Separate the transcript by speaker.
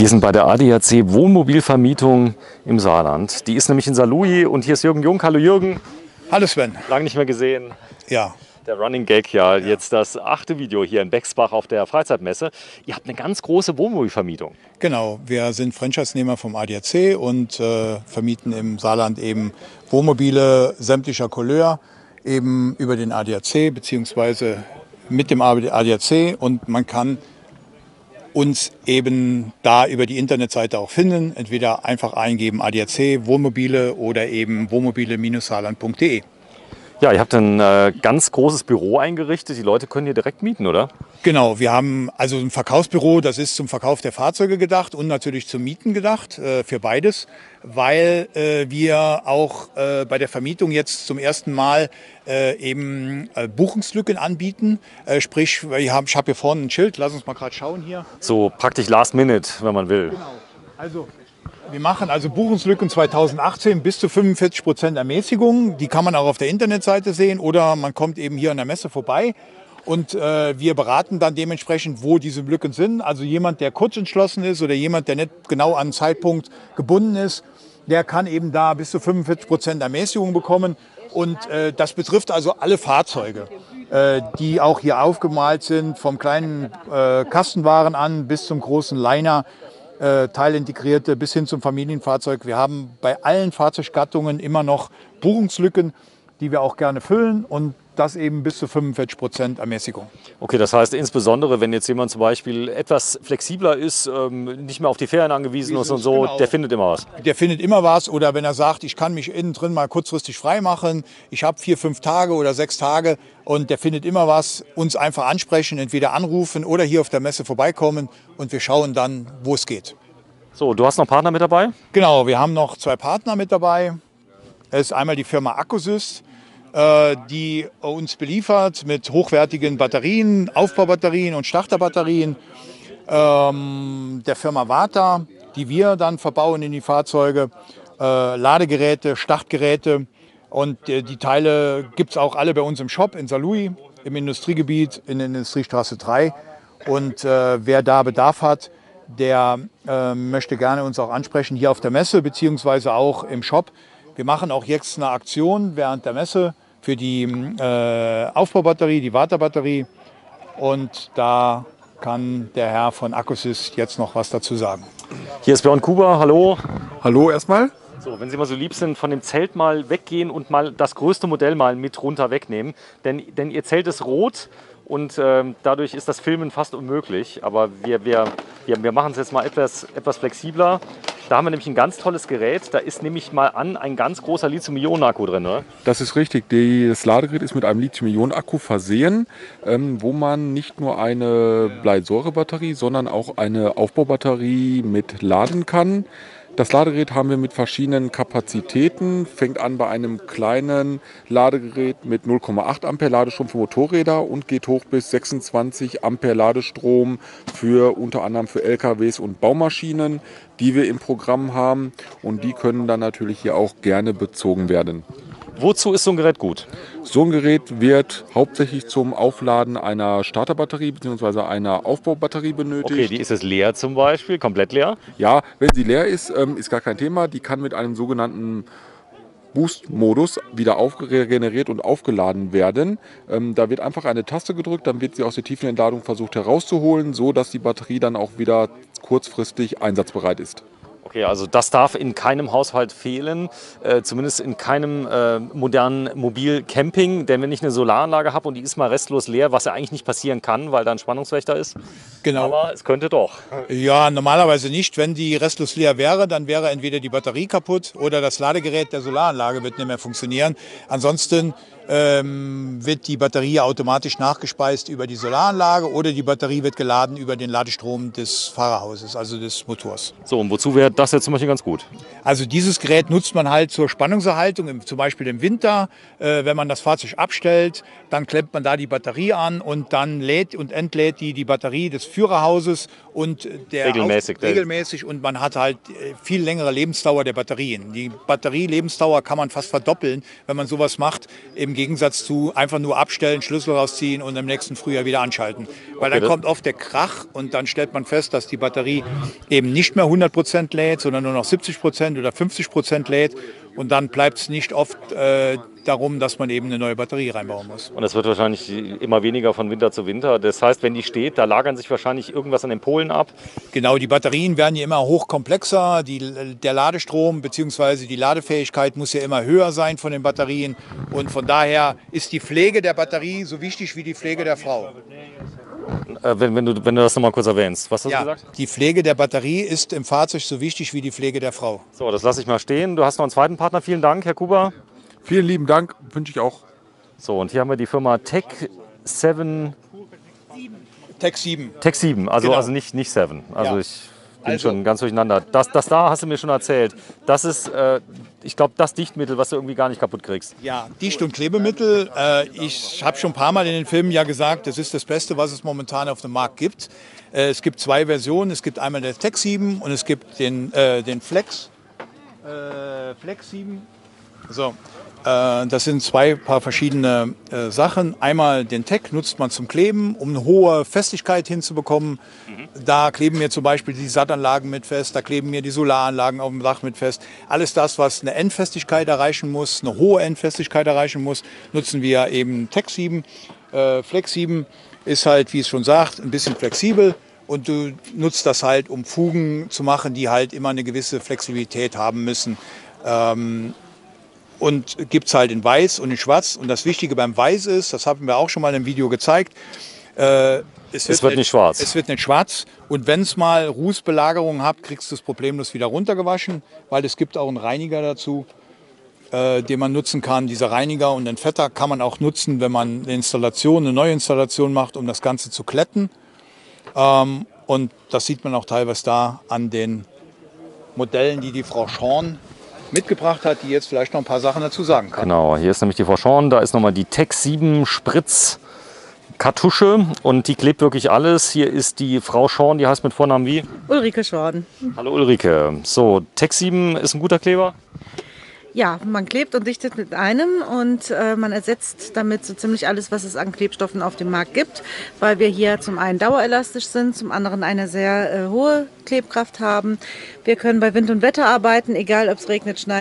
Speaker 1: Wir sind bei der ADAC Wohnmobilvermietung im Saarland. Die ist nämlich in Saarlouis und hier ist Jürgen Jung. Hallo Jürgen.
Speaker 2: Hallo Sven.
Speaker 1: Lange nicht mehr gesehen.
Speaker 2: Ja.
Speaker 1: Der Running Gag, ja, jetzt das achte Video hier in Bexbach auf der Freizeitmesse. Ihr habt eine ganz große Wohnmobilvermietung.
Speaker 2: Genau, wir sind Franchise-Nehmer vom ADAC und äh, vermieten im Saarland eben Wohnmobile sämtlicher Couleur, eben über den ADAC beziehungsweise mit dem ADAC und man kann uns eben da über die Internetseite auch finden. Entweder einfach eingeben ADAC Wohnmobile oder eben wohnmobile-saarland.de.
Speaker 1: Ja, ihr habt ein äh, ganz großes Büro eingerichtet. Die Leute können hier direkt mieten, oder?
Speaker 2: Genau, wir haben also ein Verkaufsbüro, das ist zum Verkauf der Fahrzeuge gedacht und natürlich zum Mieten gedacht, äh, für beides, weil äh, wir auch äh, bei der Vermietung jetzt zum ersten Mal äh, eben äh, Buchungslücken anbieten. Äh, sprich, ich habe hab hier vorne ein Schild, lass uns mal gerade schauen hier.
Speaker 1: So praktisch Last Minute, wenn man will.
Speaker 2: Genau, also wir machen also Buchungslücken 2018 bis zu 45 Prozent Ermäßigung. Die kann man auch auf der Internetseite sehen oder man kommt eben hier an der Messe vorbei. Und äh, wir beraten dann dementsprechend, wo diese Lücken sind. Also jemand, der kurz entschlossen ist oder jemand, der nicht genau an einen Zeitpunkt gebunden ist, der kann eben da bis zu 45 Prozent Ermäßigung bekommen. Und äh, das betrifft also alle Fahrzeuge, äh, die auch hier aufgemalt sind, vom kleinen äh, Kastenwaren an bis zum großen Liner äh, teilintegrierte bis hin zum Familienfahrzeug. Wir haben bei allen Fahrzeuggattungen immer noch Buchungslücken, die wir auch gerne füllen und das eben bis zu 45 Prozent Ermäßigung.
Speaker 1: Okay, das heißt insbesondere, wenn jetzt jemand zum Beispiel etwas flexibler ist, ähm, nicht mehr auf die Ferien angewiesen ist und so,
Speaker 2: genau.
Speaker 1: der findet immer was.
Speaker 2: Der findet immer was oder wenn er sagt, ich kann mich innen drin mal kurzfristig frei machen, ich habe vier, fünf Tage oder sechs Tage und der findet immer was, uns einfach ansprechen, entweder anrufen oder hier auf der Messe vorbeikommen und wir schauen dann, wo es geht.
Speaker 1: So, du hast noch Partner mit dabei?
Speaker 2: Genau, wir haben noch zwei Partner mit dabei. Es ist einmal die Firma Accusys, äh, die uns beliefert mit hochwertigen Batterien, Aufbaubatterien und Starterbatterien. Ähm, der Firma Vata, die wir dann verbauen in die Fahrzeuge, äh, Ladegeräte, Startgeräte. Und äh, die Teile gibt es auch alle bei uns im Shop in Saarlouis, im Industriegebiet, in der Industriestraße 3. Und äh, wer da Bedarf hat, der äh, möchte gerne uns auch ansprechen hier auf der Messe beziehungsweise auch im Shop. Wir machen auch jetzt eine Aktion während der Messe für die äh, Aufbaubatterie, die Waterbatterie. Und da kann der Herr von Accusys jetzt noch was dazu sagen.
Speaker 1: Hier ist Björn Kuba, hallo.
Speaker 3: Hallo erstmal.
Speaker 1: So, wenn Sie mal so lieb sind, von dem Zelt mal weggehen und mal das größte Modell mal mit runter wegnehmen. Denn, denn Ihr Zelt ist rot und ähm, dadurch ist das Filmen fast unmöglich. Aber wir, wir, wir, wir machen es jetzt mal etwas, etwas flexibler. Da haben wir nämlich ein ganz tolles Gerät. Da ist nämlich mal an ein ganz großer Lithium-Ionen-Akku drin, oder?
Speaker 3: Das ist richtig. Das Ladegerät ist mit einem Lithium-Ionen-Akku versehen, ähm, wo man nicht nur eine Bleisäurebatterie, sondern auch eine Aufbaubatterie mit laden kann. Das Ladegerät haben wir mit verschiedenen Kapazitäten. Fängt an bei einem kleinen Ladegerät mit 0,8 Ampere Ladestrom für Motorräder und geht hoch bis 26 Ampere Ladestrom für unter anderem für LKWs und Baumaschinen, die wir im Programm haben. Und die können dann natürlich hier auch gerne bezogen werden.
Speaker 1: Wozu ist so ein Gerät gut?
Speaker 3: So ein Gerät wird hauptsächlich zum Aufladen einer Starterbatterie bzw. einer Aufbaubatterie benötigt.
Speaker 1: Okay, die ist es leer zum Beispiel, komplett leer?
Speaker 3: Ja, wenn sie leer ist, ähm, ist gar kein Thema. Die kann mit einem sogenannten Boost-Modus wieder regeneriert und aufgeladen werden. Ähm, da wird einfach eine Taste gedrückt, dann wird sie aus der tiefen Entladung versucht herauszuholen, so dass die Batterie dann auch wieder kurzfristig einsatzbereit ist.
Speaker 1: Okay, also das darf in keinem Haushalt fehlen, äh, zumindest in keinem äh, modernen Mobilcamping. Denn wenn ich eine Solaranlage habe und die ist mal restlos leer, was ja eigentlich nicht passieren kann, weil da ein Spannungswächter ist.
Speaker 2: Genau.
Speaker 1: Aber es könnte doch.
Speaker 2: Ja, normalerweise nicht. Wenn die restlos leer wäre, dann wäre entweder die Batterie kaputt oder das Ladegerät der Solaranlage wird nicht mehr funktionieren. Ansonsten ähm, wird die Batterie automatisch nachgespeist über die Solaranlage oder die Batterie wird geladen über den Ladestrom des Fahrerhauses, also des Motors.
Speaker 1: So, und wozu wir das ist jetzt zum Beispiel ganz gut.
Speaker 2: Also dieses Gerät nutzt man halt zur Spannungserhaltung, im, zum Beispiel im Winter, äh, wenn man das Fahrzeug abstellt, dann klemmt man da die Batterie an und dann lädt und entlädt die die Batterie des Führerhauses und der
Speaker 1: Regelmäßig,
Speaker 2: Auf, regelmäßig und man hat halt äh, viel längere Lebensdauer der Batterien. Die Batterielebensdauer kann man fast verdoppeln, wenn man sowas macht, im Gegensatz zu einfach nur abstellen, Schlüssel rausziehen und im nächsten Frühjahr wieder anschalten. Weil dann
Speaker 1: das-
Speaker 2: kommt oft der Krach und dann stellt man fest, dass die Batterie eben nicht mehr 100% lädt, sondern nur noch 70% oder 50% lädt. Und dann bleibt es nicht oft äh, darum, dass man eben eine neue Batterie reinbauen muss.
Speaker 1: Und es wird wahrscheinlich immer weniger von Winter zu Winter. Das heißt, wenn die steht, da lagern sich wahrscheinlich irgendwas an den Polen ab.
Speaker 2: Genau, die Batterien werden ja immer hochkomplexer. Die, der Ladestrom bzw. die Ladefähigkeit muss ja immer höher sein von den Batterien. Und von daher ist die Pflege der Batterie so wichtig wie die Pflege der Frau.
Speaker 1: Äh, wenn, wenn, du, wenn du das nochmal kurz erwähnst. Was hast du
Speaker 2: Ja,
Speaker 1: gesagt?
Speaker 2: die Pflege der Batterie ist im Fahrzeug so wichtig wie die Pflege der Frau.
Speaker 1: So, das lasse ich mal stehen. Du hast noch einen zweiten Partner. Vielen Dank, Herr Kuba.
Speaker 3: Vielen lieben Dank, wünsche ich auch.
Speaker 1: So, und hier haben wir die Firma Tech 7,
Speaker 2: Tech 7.
Speaker 1: Tech 7, also,
Speaker 2: Genau.
Speaker 1: also nicht, nicht 7. Also
Speaker 2: Ja.
Speaker 1: ich bin
Speaker 2: Also-
Speaker 1: schon ganz durcheinander. Das, das da hast du mir schon erzählt. Das ist, äh, ich glaube, das Dichtmittel, was du irgendwie gar nicht kaputt kriegst.
Speaker 2: Ja, Dicht- und Klebemittel. Äh, ich habe schon ein paar Mal in den Filmen ja gesagt, das ist das Beste, was es momentan auf dem Markt gibt. Äh, es gibt zwei Versionen. Es gibt einmal den Tech 7 und es gibt den, äh, den Flex. Äh, Flex 7. So, das sind zwei paar verschiedene äh, Sachen. Einmal den Tech nutzt man zum Kleben, um eine hohe Festigkeit hinzubekommen. Da kleben mir zum Beispiel die Sattanlagen mit fest, da kleben mir die Solaranlagen auf dem Dach mit fest. Alles das, was eine Endfestigkeit erreichen muss, eine hohe Endfestigkeit erreichen muss, nutzen wir eben Tech 7. Äh, Flex 7 ist halt, wie es schon sagt, ein bisschen flexibel. Und du nutzt das halt, um Fugen zu machen, die halt immer eine gewisse Flexibilität haben müssen und gibt es halt in Weiß und in Schwarz. Und das Wichtige beim Weiß ist, das haben wir auch schon mal im Video gezeigt, äh, es,
Speaker 1: wird nicht schwarz.
Speaker 2: Es wird nicht schwarz. Und wenn es mal Rußbelagerungen habt, kriegst du es problemlos wieder runtergewaschen, weil es gibt auch einen Reiniger dazu, äh, den man nutzen kann. Dieser Reiniger und den Fetter kann man auch nutzen, wenn man eine Installation, eine neue Installation macht, um das Ganze zu kletten. Ähm, und das sieht man auch teilweise da an den Modellen, die die Frau Schorn mitgebracht hat, die jetzt vielleicht noch ein paar Sachen dazu sagen kann.
Speaker 1: Genau, hier ist nämlich die Frau Schorn, da ist nochmal die Tech 7 Spritz Kartusche und die klebt wirklich alles. Hier ist die Frau Schorn, die heißt mit Vornamen wie?
Speaker 4: Ulrike Schorden.
Speaker 1: Hallo Ulrike. So, Tech 7 ist ein guter Kleber.
Speaker 4: Ja, man klebt und dichtet mit einem und äh, man ersetzt damit so ziemlich alles, was es an Klebstoffen auf dem Markt gibt, weil wir hier zum einen dauerelastisch sind, zum anderen eine sehr äh, hohe Klebkraft haben. Wir können bei Wind und Wetter arbeiten, egal ob es regnet, schneit.